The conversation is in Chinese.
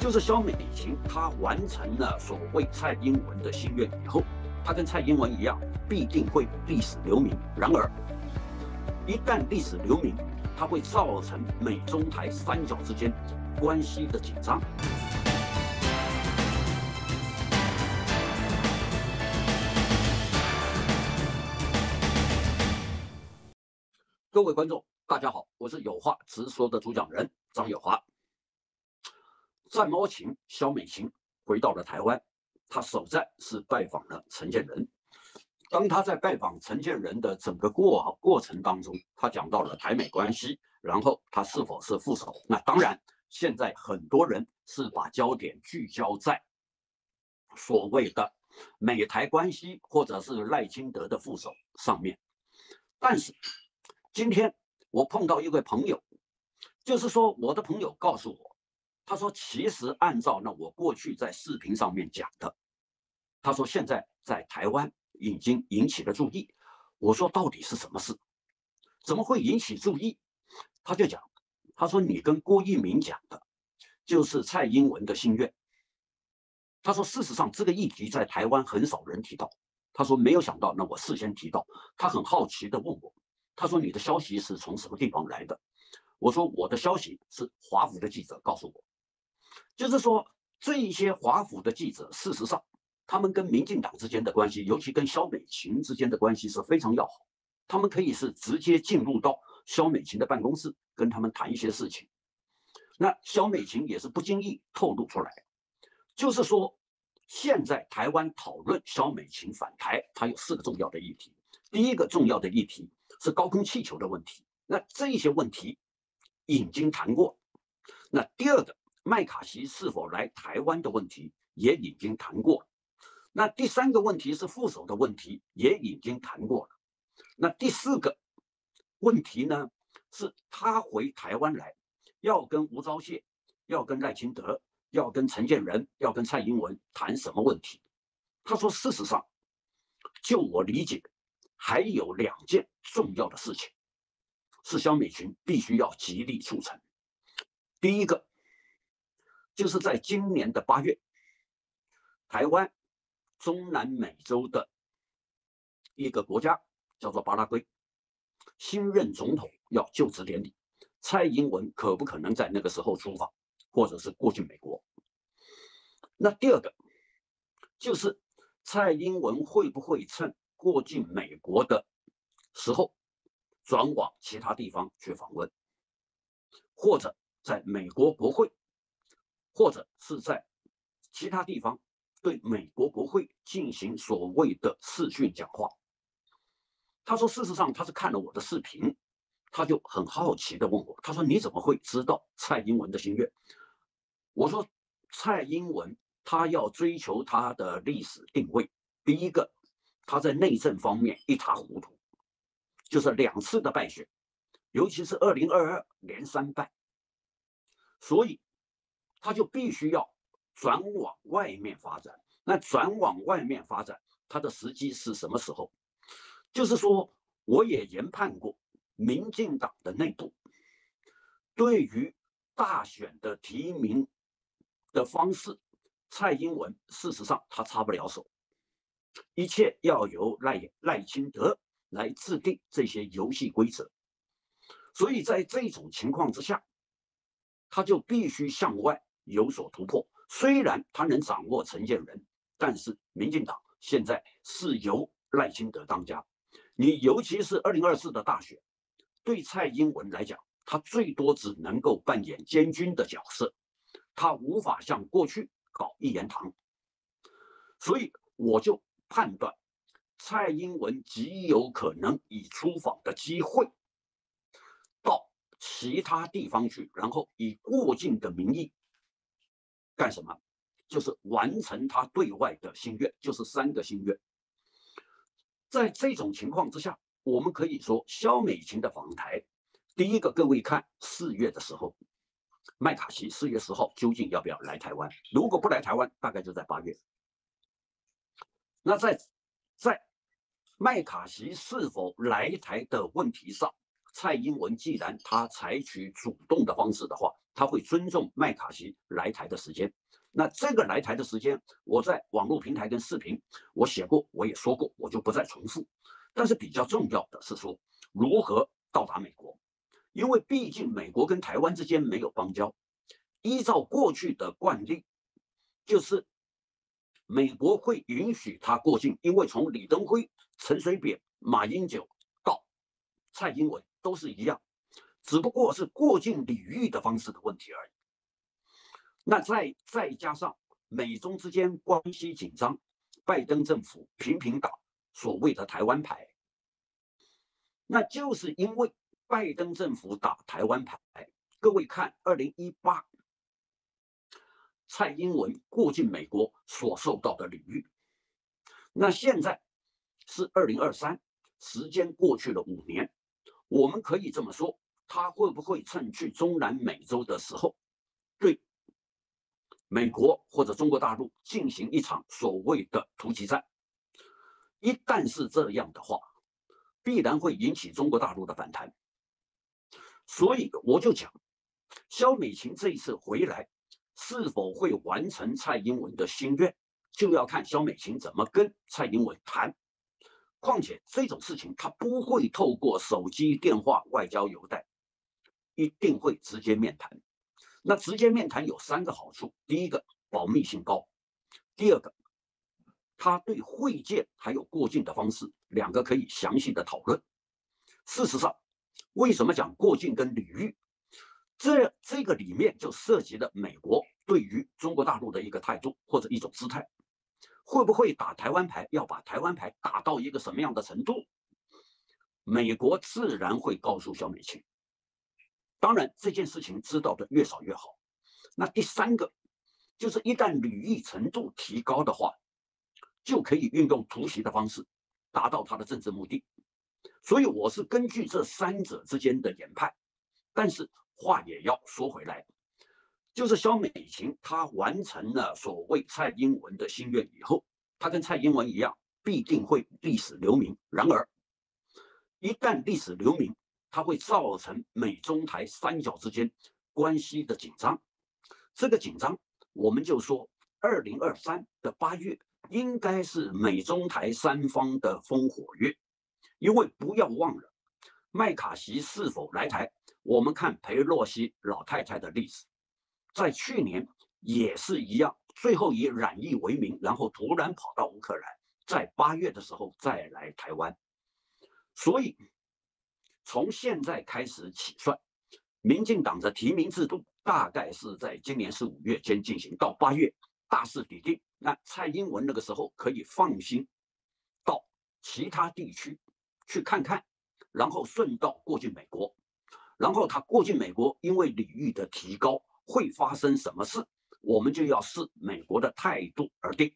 就是肖美琴，她完成了所谓蔡英文的心愿以后，她跟蔡英文一样，必定会历史留名。然而，一旦历史留名，它会造成美中台三角之间关系的紧张。各位观众，大家好，我是有话直说的主讲人张友华。战猫情肖美琴回到了台湾，他首站是拜访了陈建仁。当他在拜访陈建仁的整个过过程当中，他讲到了台美关系，然后他是否是副手？那当然，现在很多人是把焦点聚焦在所谓的美台关系，或者是赖清德的副手上面，但是。今天我碰到一位朋友，就是说我的朋友告诉我，他说其实按照那我过去在视频上面讲的，他说现在在台湾已经引起了注意。我说到底是什么事？怎么会引起注意？他就讲，他说你跟郭一鸣讲的，就是蔡英文的心愿。他说事实上这个议题在台湾很少人提到。他说没有想到，那我事先提到，他很好奇的问我。他说：“你的消息是从什么地方来的？”我说：“我的消息是华府的记者告诉我，就是说这一些华府的记者，事实上他们跟民进党之间的关系，尤其跟萧美琴之间的关系是非常要好。他们可以是直接进入到萧美琴的办公室，跟他们谈一些事情。那萧美琴也是不经意透露出来，就是说现在台湾讨论萧美琴反台，它有四个重要的议题。第一个重要的议题。”是高空气球的问题，那这些问题已经谈过。那第二个，麦卡锡是否来台湾的问题也已经谈过。那第三个问题是副手的问题，也已经谈过了。那第四个问题呢，是他回台湾来要跟吴钊燮、要跟赖清德、要跟陈建仁、要跟蔡英文谈什么问题？他说，事实上，就我理解。还有两件重要的事情，是肖美琴必须要极力促成。第一个，就是在今年的八月，台湾中南美洲的一个国家叫做巴拉圭，新任总统要就职典礼，蔡英文可不可能在那个时候出访，或者是过去美国？那第二个，就是蔡英文会不会趁？过境美国的时候，转往其他地方去访问，或者在美国国会，或者是在其他地方对美国国会进行所谓的视讯讲话。他说：“事实上，他是看了我的视频，他就很好奇的问我，他说你怎么会知道蔡英文的心愿？”我说：“蔡英文他要追求他的历史定位，第一个。”他在内政方面一塌糊涂，就是两次的败选，尤其是二零二二连三败，所以他就必须要转往外面发展。那转往外面发展，他的时机是什么时候？就是说，我也研判过民进党的内部对于大选的提名的方式，蔡英文事实上他插不了手。一切要由赖赖清德来制定这些游戏规则，所以在这种情况之下，他就必须向外有所突破。虽然他能掌握陈建仁，但是民进党现在是由赖清德当家。你尤其是二零二四的大选，对蔡英文来讲，他最多只能够扮演监军的角色，他无法像过去搞一言堂。所以我就。判断蔡英文极有可能以出访的机会到其他地方去，然后以过境的名义干什么？就是完成他对外的心愿，就是三个心愿。在这种情况之下，我们可以说肖美琴的访台，第一个各位看四月的时候，麦卡锡四月十号究竟要不要来台湾？如果不来台湾，大概就在八月。那在在麦卡锡是否来台的问题上，蔡英文既然他采取主动的方式的话，他会尊重麦卡锡来台的时间。那这个来台的时间，我在网络平台跟视频我写过，我也说过，我就不再重复。但是比较重要的是说，如何到达美国，因为毕竟美国跟台湾之间没有邦交。依照过去的惯例，就是美国会允许他过境，因为从李登辉、陈水扁、马英九到蔡英文都是一样，只不过是过境礼遇的方式的问题而已。那再再加上美中之间关系紧张，拜登政府频频打所谓的台湾牌，那就是因为拜登政府打台湾牌。各位看，二零一八。蔡英文过境美国所受到的礼遇，那现在是二零二三，时间过去了五年，我们可以这么说，他会不会趁去中南美洲的时候，对美国或者中国大陆进行一场所谓的突击战？一旦是这样的话，必然会引起中国大陆的反弹。所以我就讲，肖美琴这一次回来。是否会完成蔡英文的心愿，就要看肖美琴怎么跟蔡英文谈。况且这种事情，他不会透过手机电话、外交邮袋，一定会直接面谈。那直接面谈有三个好处：第一个，保密性高；第二个，他对会见还有过境的方式，两个可以详细的讨论。事实上，为什么讲过境跟礼遇？这这个里面就涉及了美国对于中国大陆的一个态度或者一种姿态，会不会打台湾牌？要把台湾牌打到一个什么样的程度？美国自然会告诉小美琴。当然，这件事情知道的越少越好。那第三个就是，一旦履历程度提高的话，就可以运用突袭的方式达到他的政治目的。所以，我是根据这三者之间的研判，但是。话也要说回来，就是肖美琴她完成了所谓蔡英文的心愿以后，她跟蔡英文一样，必定会历史留名。然而，一旦历史留名，它会造成美中台三角之间关系的紧张。这个紧张，我们就说，二零二三的八月应该是美中台三方的烽火月，因为不要忘了，麦卡锡是否来台。我们看裴洛西老太太的例子，在去年也是一样，最后以染疫为名，然后突然跑到乌克兰，在八月的时候再来台湾。所以从现在开始起算，民进党的提名制度大概是在今年是五月间进行，到八月大势已定。那蔡英文那个时候可以放心到其他地区去看看，然后顺道过境美国。然后他过境美国，因为礼遇的提高会发生什么事，我们就要视美国的态度而定。